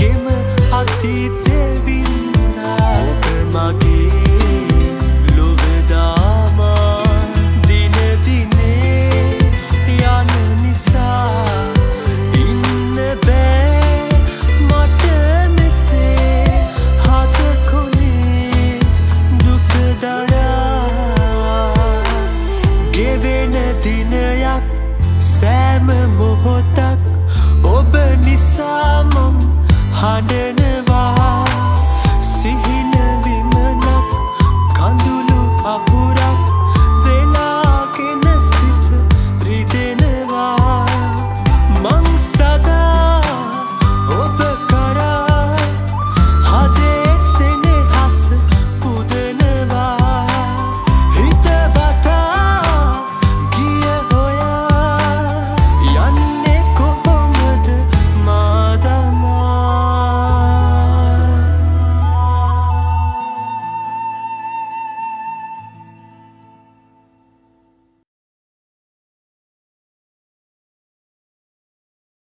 මගෙම අතීතෙවින්දා ඔබ මගේ